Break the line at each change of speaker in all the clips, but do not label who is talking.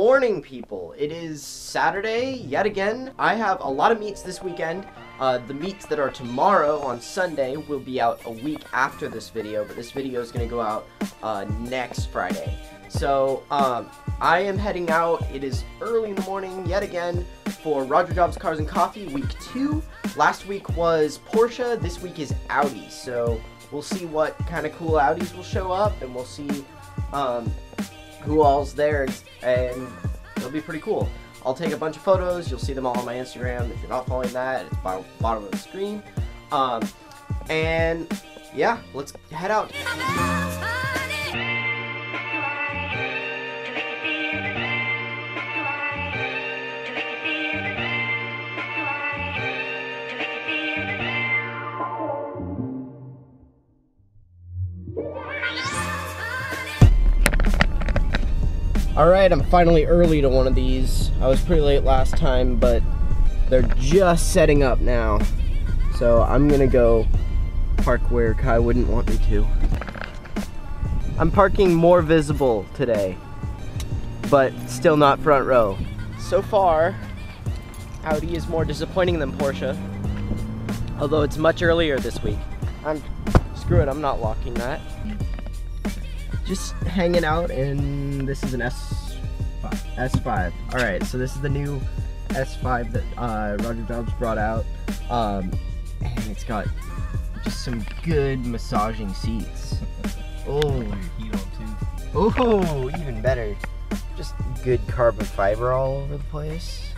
morning, people. It is Saturday yet again. I have a lot of meets this weekend. Uh, the meets that are tomorrow on Sunday will be out a week after this video, but this video is going to go out uh, next Friday. So um, I am heading out. It is early in the morning yet again for Roger Jobs Cars and Coffee week two. Last week was Porsche. This week is Audi. So we'll see what kind of cool Audis will show up, and we'll see um, who all's there, and it'll be pretty cool. I'll take a bunch of photos. You'll see them all on my Instagram. If you're not following that, it's bottom, bottom of the screen. Um, and yeah, let's head out. Alright, I'm finally early to one of these. I was pretty late last time, but they're just setting up now. So I'm gonna go park where Kai wouldn't want me to. I'm parking more visible today, but still not front row. So far, Audi is more disappointing than Porsche, although it's much earlier this week. I'm, screw it, I'm not locking that just hanging out and this is an S S5. All right, so this is the new S5 that uh, Roger Jobs brought out, um, and it's got just some good massaging seats. oh, oh, even better. Just good carbon fiber all over the place.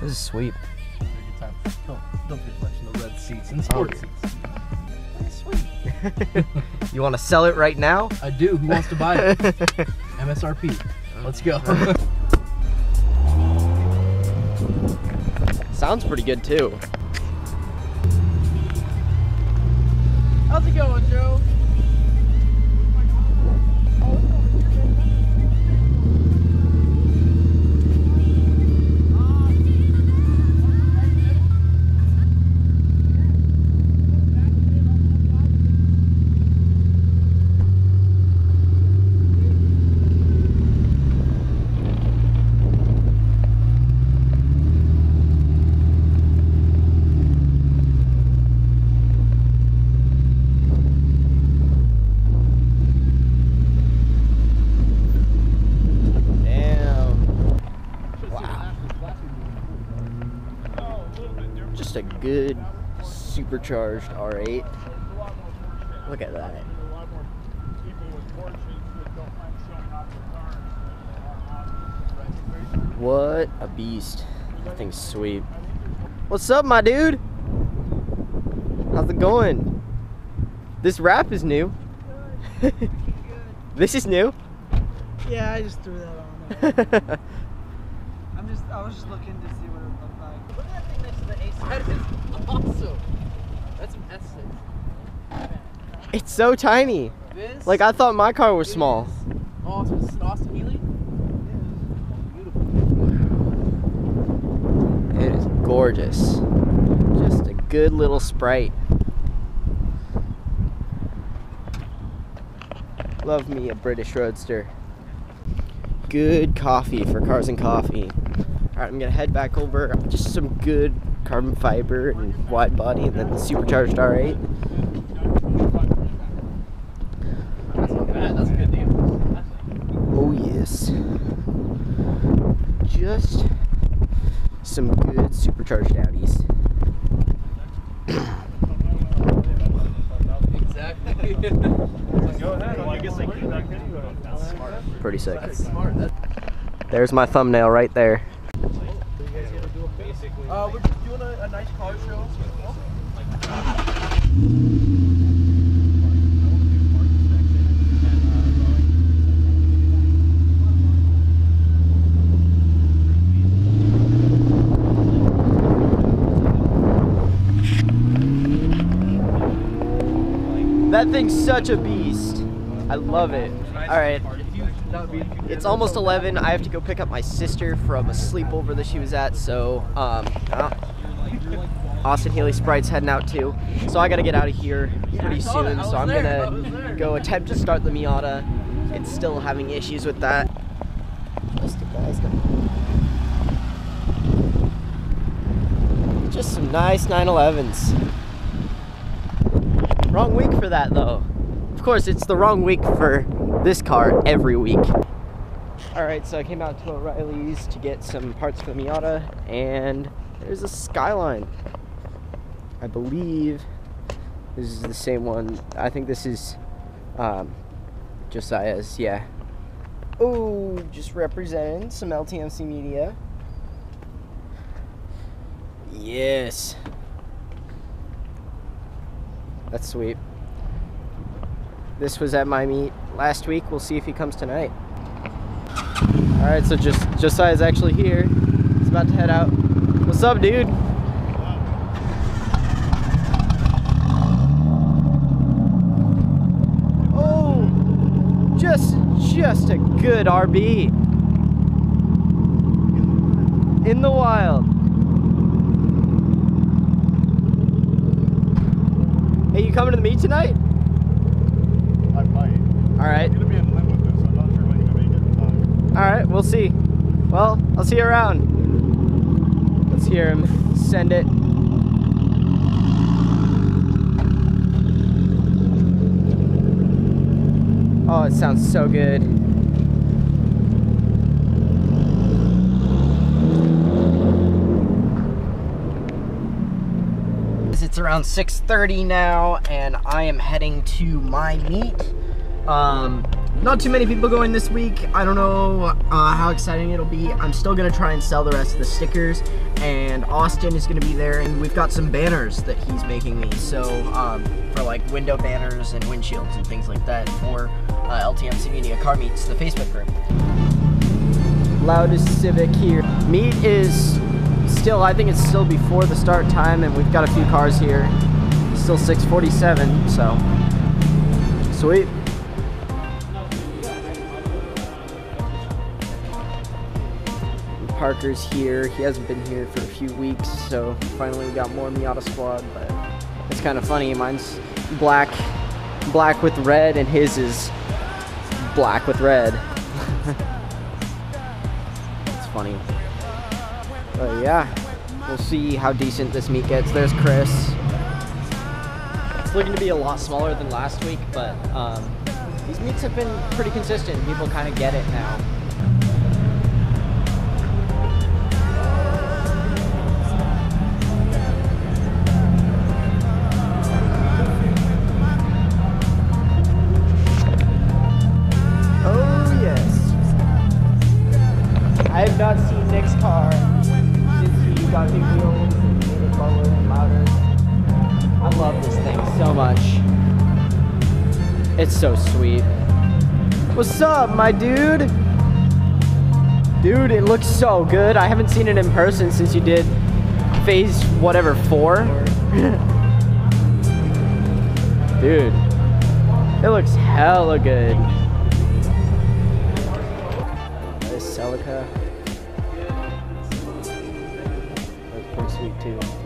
This is sweet.
Don't, don't forget to mention the red seats and sport
Oh.
seats.
Sweet. you want to sell it right now?
I do. Who wants to buy it? MSRP. Let's go.
Sounds pretty good too.
How's it going, Joe?
Good supercharged R8. Look at that. What a beast. That thing's sweet. What's up, my dude? How's it going? This wrap is new. this is new.
Yeah, I just threw that on. I'm just, I was just looking to see what it looked like.
Look at that thing next to the ace. That is awesome. That's an S6.
It's so tiny.
This
Like I thought my car was small.
is- Oh, with Austin Healey? Beautiful.
It is gorgeous. Just a good little sprite. Love me a British Roadster. Good coffee for Cars and Coffee. Alright, I'm gonna head back over. Just some good carbon fiber and wide body, and then the supercharged R8.
That's not bad. That's a good deal.
Oh, yes. Just some good supercharged Audis.
Exactly.
Go ahead. I guess I keep. That's smart.
Pretty sick.
That's smart.
There's my thumbnail right there.
uh, we're just doing a, a nice car show.
That thing's such a beast. I love it. All right. It's almost 11. I have to go pick up my sister from a sleepover that she was at. So, um, ah. Austin Healey Sprite's heading out too. So I gotta get out of here pretty soon. So I'm gonna go attempt to start the Miata. It's still having issues with that. Just some nice 911s. Wrong week for that though. Of course, it's the wrong week for this car every week. All right, so I came out to O'Reilly's to get some parts for the Miata, and there's a Skyline. I believe this is the same one. I think this is um, Josiah's, yeah. Oh, just representing some LTMC media. Yes. That's sweet. This was at my meet last week. We'll see if he comes tonight. All right, so just Josiah's actually here. He's about to head out. What's up, dude? Oh, just just a good RB in the wild. Hey, you coming to the meet tonight?
I might.
All right.
I'm gonna be in Lynnwood, so I'm not sure when you make it. Tonight.
All right, we'll see. Well, I'll see you around. Let's hear him send it. Oh, it sounds so good. It's around 6:30 now, and I am heading to my meet. Um, not too many people going this week. I don't know uh, how exciting it'll be. I'm still gonna try and sell the rest of the stickers, and Austin is gonna be there, and we've got some banners that he's making me. So um, for like window banners and windshields and things like that for uh, LTMC Media Car Meets, the Facebook group. Loudest Civic here. Meet is still, I think it's still before the start time, and we've got a few cars here. Still 647, so sweet. Parker's here. He hasn't been here for a few weeks, so finally we got more Miata squad. But it's kind of funny. Mine's black, black with red, and his is black with red. it's funny. But yeah, we'll see how decent this meet gets. There's Chris. It's looking to be a lot smaller than last week, but um, these meets have been pretty consistent. People kind of get it now. Much. It's so sweet. What's up, my dude? Dude, it looks so good. I haven't seen it in person since you did phase whatever four. Dude, it looks hella good. This Celica. That's pretty sweet too.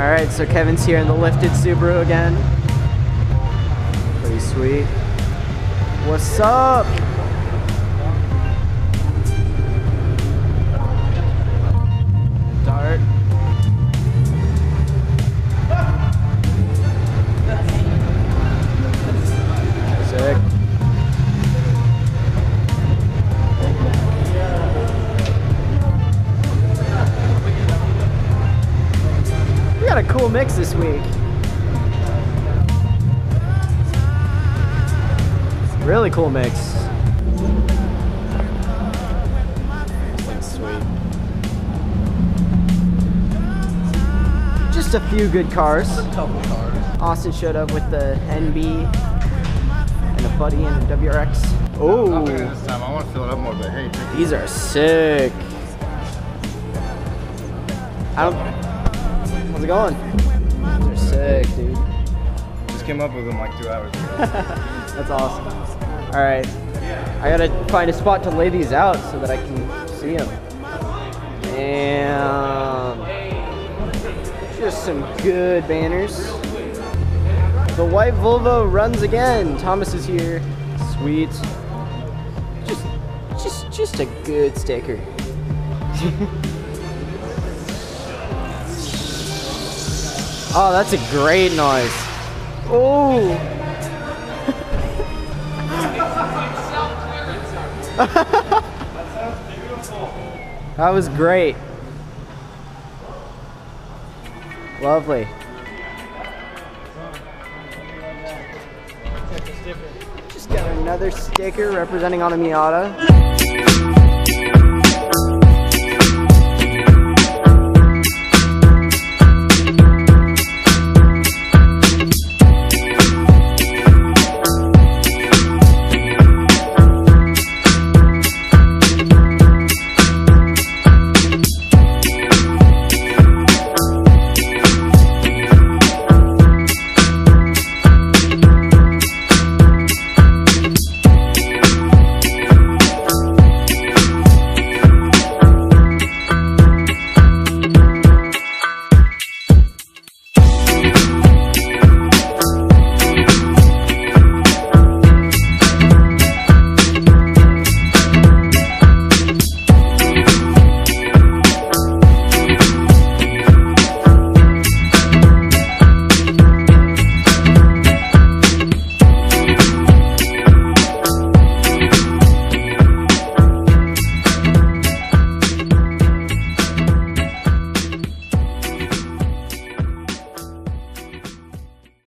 Alright, so Kevin's here in the lifted Subaru again. Pretty sweet. What's up? Got a cool mix this week. Really cool mix. This sweet. Just a few good cars. Austin showed up with the NB and a Buddy and a WRX. Oh,
big this time. I want to fill it up more, but hey,
these are sick. I don't. How's it going? These are sick, dude.
Just came up with them like two hours ago.
That's awesome. All right, I gotta find a spot to lay these out so that I can see them. And just some good banners. The white Volvo runs again. Thomas is here. Sweet. just just a good sticker. oh, that's a great noise. Oh. that was great. Lovely. Just got another sticker representing on a Miata.